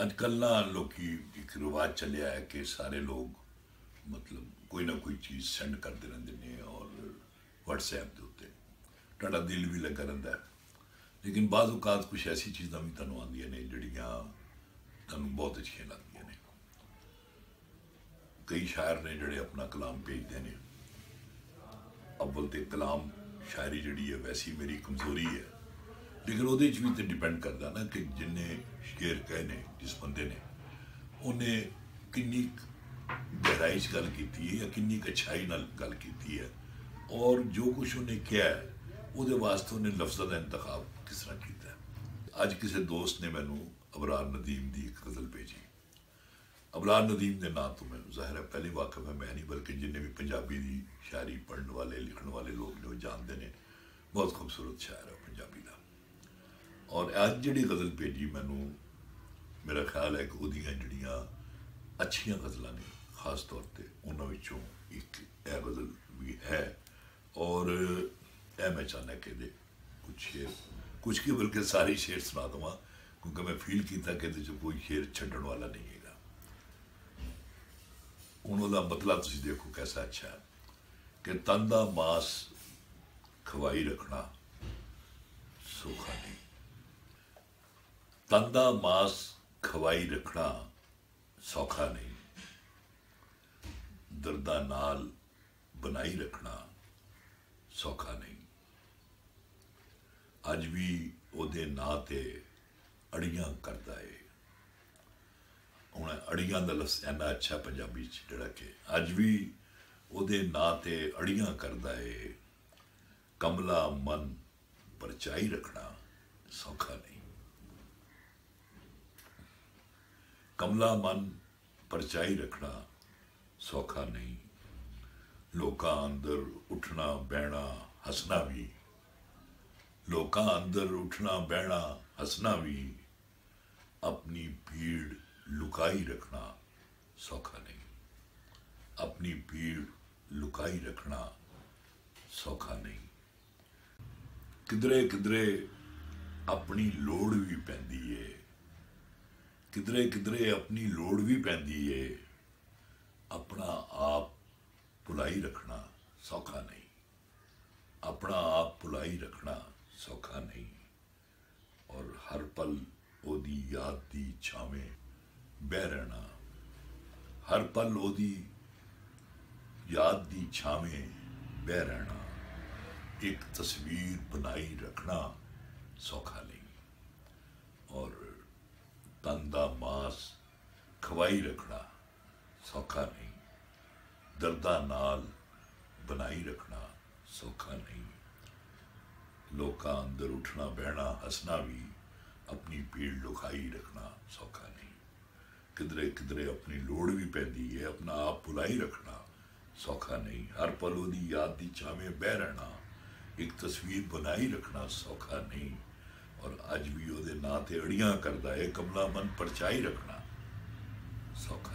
ਅੱਜ ਕੱਲ੍ਹ ਨਾ ਲੋਕੀ ਇੱਕ ਰਿਵਾਜ ਚੱਲਿਆ ਹੈ ਕਿ ਸਾਰੇ ਲੋਕ ਮਤਲਬ ਕੋਈ ਨਾ ਕੋਈ ਚੀਜ਼ ਸੈਂਡ ਕਰਦੇ ਰਹਿੰਦੇ ਨੇ ਔਰ WhatsApp ਦੇ ਉੱਤੇ। ਤੁਹਾਡਾ ਦਿਲ ਵੀ ਲੱਗਾ ਰਹਿੰਦਾ ਲੇਕਿਨ ਬਾਜ਼ ਔਕਾਤ ਕੁਝ ਐਸੀ ਚੀਜ਼ਾਂ ਵੀ ਤੁਹਾਨੂੰ ਆਉਂਦੀਆਂ ਨੇ ਜਿਹੜੀਆਂ ਤੁਹਾਨੂੰ ਬਹੁਤ ਅੱਛੀਆਂ ਲੱਗਦੀਆਂ ਨੇ। ਕਈ ਸ਼ਾਇਰ ਨੇ ਜਿਹੜੇ ਆਪਣਾ ਕਲਾਮ ਭੇਜਦੇ ਨੇ। ਅਵਲ ਤੇ ਕਲਾਮ ਸ਼ਾਇਰੀ ਜਿਹੜੀ ਹੈ, ਵੈਸੀ ਮੇਰੀ ਕਮਜ਼ੋਰੀ ਹੈ। ਲੇਕਿਨ ਉਹਦੇ 'ਚ ਵੀ ਤੇ ਡਿਪੈਂਡ ਕਰਦਾ ਨਾ ਕਿ ਜਿੰਨੇ ਸ਼ੇਰ ਕਹੇ ਨੇ ਜਿਸ ਬੰਦੇ ਨੇ ਉਹਨੇ ਕਿੰਨੀ ਕੁ ਗਹਿਰਾਈ 'ਚ ਗੱਲ ਕੀਤੀ ਹੈ ਜਾਂ ਕਿੰਨੀ ਕੁ ਅੱਛਾਈ ਨਾਲ ਗੱਲ ਕੀਤੀ ਹੈ ਔਰ ਜੋ ਕੁਝ ਉਹਨੇ ਕਿਹਾ ਹੈ, ਉਹਦੇ ਵਾਸਤੇ ਉਹਨੇ ਲਫ਼ਜ਼ਾਂ ਦਾ ਇੰਤਖਾਬ ਕਿਸ ਤਰ੍ਹਾਂ ਕੀਤਾ ਹੈ। ਅੱਜ ਕਿਸੇ ਦੋਸਤ ਨੇ ਮੈਨੂੰ ਅਬਰਾਰ ਨਦੀਮ ਦੀ ਇੱਕ ਗਜ਼ਲ ਭੇਜੀ ਅਬਰਾਰ ਨਦੀਮ ਦੇ ਨਾਂ ਤੋਂ ਮੈਨੂੰ ਜ਼ਾਹਿਰ ਹੈ ਪਹਿਲੀ ਵਾਕਫ ਹੈ ਮੈਂ ਨਹੀਂ ਬਲਕਿ ਜਿੰਨੇ ਵੀ ਪੰਜਾਬੀ ਦੀ ਸ਼ਾਇਰੀ ਪੜ੍ਹਨ ਵਾਲੇ ਲਿਖਣ ਵਾਲੇ ਲੋਕ ਨੇ ਉਹ ਜਾਣਦੇ ਨੇ ਬਹੁਤ ਖੂਬਸੂਰਤ ਸ਼ਾਇਰ ਹੈ ਪੰਜਾਬੀ ਦਾ ਔਰ ਅੱਜ ਜਿਹੜੀ ਗਜ਼ਲ ਭੇਜੀ ਮੈਨੂੰ, ਮੇਰਾ ਖਿਆਲ ਹੈ ਕਿ ਉਹਦੀਆਂ ਜਿਹੜੀਆਂ ਅੱਛੀਆਂ ਗਜ਼ਲਾਂ ਨੇ, ਖਾਸ ਤੌਰ ਤੇ ਉਹਨਾਂ ਵਿੱਚੋਂ ਇੱਕ ਇਹ ਗਜ਼ਲ ਵੀ ਹੈ। ਔਰ ਇਹ ਮੈਂ ਚਾਹੁੰਦਾ ਕਿ ਇਹਦੇ ਕੁਝ ਸ਼ੇਰ, ਕੁਝ ਕੀ ਬਲਕਿ ਸਾਰੇ ਸ਼ੇਰ ਸੁਣਾ ਦਵਾਂ, ਕਿਉਂਕਿ ਮੈਂ ਫੀਲ ਕੀਤਾ ਕਿ ਇਹਦੇ ਚ ਕੋਈ ਸ਼ੇਰ ਛੱਡਣ ਵਾਲਾ ਨਹੀਂ ਹੈਗਾ। ਹੁਣ ਉਹਦਾ ਬਦਲਾ ਤੁਸੀਂ ਦੇਖੋ ਕਿਹਦਾ ਅੱਛਾ ਹੈ। ਕਿ ਤਨ ਦਾ ਮਾਸ ਖਵਾਈ ਰੱਖਣਾ ਸੌਖਾ ਨਹੀਂ ਮਾਸ ਖਵਾਈ ਰੱਖਣਾ ਸੌਖਾ ਨਹੀਂ। ਦਰਦਾਂ ਨਾਲ ਬਣਾਈ ਰੱਖਣਾ ਸੌਖਾ ਨਹੀਂ। ਅੱਜ ਵੀ ਉਹਦੇ ਨਾਂ ਤੇ ਅੜੀਆਂ ਕਰਦਾ ਏ। ਹੁਣ ਅੜੀਆਂ ਦਾ ਲਫ਼ਜ਼ ਇੰਨਾ ਅੱਛਾ ਪੰਜਾਬੀ ਚ ਜਿਹੜਾ ਕਿ ਅੱਜ ਵੀ ਉਹਦੇ ਨਾਂ ਤੇ ਅੜੀਆਂ ਕਰਦਾ ਏ। ਕਮਲਾ ਮਨ ਪਰਚਾਈ ਰੱਖਣਾ ਸੌਖਾ ਨਹੀਂ। ਕਮਲਾ ਮਨ ਪਰਚਾਈ ਰੱਖਣਾ ਸੌਖਾ ਨਹੀਂ। ਲੋਕਾਂ ਅੰਦਰ ਉੱਠਣਾ, ਬਹਿਣਾ, ਹੱਸਣਾ ਵੀ। ਲੋਕਾਂ ਅੰਦਰ ਉੱਠਣਾ, ਬਹਿਣਾ, ਹੱਸਣਾ ਵੀ। ਆਪਣੀ ਭੀੜ ਲੁਕਾਈ ਰੱਖਣਾ ਸੌਖਾ ਨਹੀਂ। ਆਪਣੀ ਭੀੜ ਲੁਕਾਈ ਰੱਖਣਾ ਸੌਖਾ ਨਹੀਂ। ਕਿਧਰੇ ਕਿਧਰੇ ਆਪਣੀ ਲੋੜ ਵੀ ਪੈਂਦੀ ਏ। ਕਿਧਰੇ ਕਿਧਰੇ ਆਪਣੀ ਲੋੜ ਵੀ ਪੈਂਦੀ ਏ। ਆਪਣਾ ਆਪ ਭੁਲਾਈ ਰੱਖਣਾ ਸੌਖਾ ਨਹੀਂ। ਆਪਣਾ ਆਪ ਭੁਲਾਈ ਰੱਖਣਾ ਸੌਖਾ ਨਹੀਂ। ਔਰ ਹਰ ਪਲ ਉਹਦੀ ਯਾਦ ਦੀ ਛਾਵੇਂ ਬਹਿ ਰਹਿਣਾ। ਹਰ ਪਲ ਉਹਦੀ ਯਾਦ ਦੀ ਛਾਵੇਂ ਬਹਿ ਰਹਿਣਾ। ਇੱਕ ਤਸਵੀਰ ਬਣਾਈ ਰੱਖਣਾ ਸੌਖਾ ਨਹੀਂ। ਔਰ ਤਨ ਖਵਾਈ ਰੱਖਣਾ ਸੌਖਾ ਨਹੀਂ। ਦਰਦਾਂ ਨਾਲ ਬਣਾਈ ਰੱਖਣਾ ਸੌਖਾ ਨਹੀਂ। ਲੋਕਾਂ ਅੰਦਰ ਉੱਠਣਾ, ਬਹਿਣਾ, ਹੱਸਣਾ ਵੀ ਆਪਣੀ ਭੀੜ ਲੁਕਾਈ ਰੱਖਣਾ ਸੌਖਾ ਨਹੀਂ। ਕਿਧਰੇ ਕਿਧਰੇ ਆਪਣੀ ਲੋੜ ਵੀ ਪੈਂਦੀ ਹੈ, ਆਪਣਾ ਆਪ ਭੁਲਾਈ ਰੱਖਣਾ ਸੌਖਾ ਨਹੀਂ। ਹਰ ਪਲ ਉਹਦੀ ਯਾਦ ਦੀ ਛਾਵੇਂ ਬਹਿ ਰਹਿਣਾ, ਇੱਕ ਤਸਵੀਰ ਬਣਾਈ ਰੱਖਣਾ ਸੌਖਾ ਨਹੀਂ। ਔਰ ਅੱਜ ਵੀ ਉਹਦੇ ਨਾਂ ਤੇ ਅੜੀਆਂ ਕਰਦਾ ਹੈ, ਕਮਲਾ ਮਨ ਪਰਚਾਈ ਰੱਖਣਾ। ਸੌਖਾ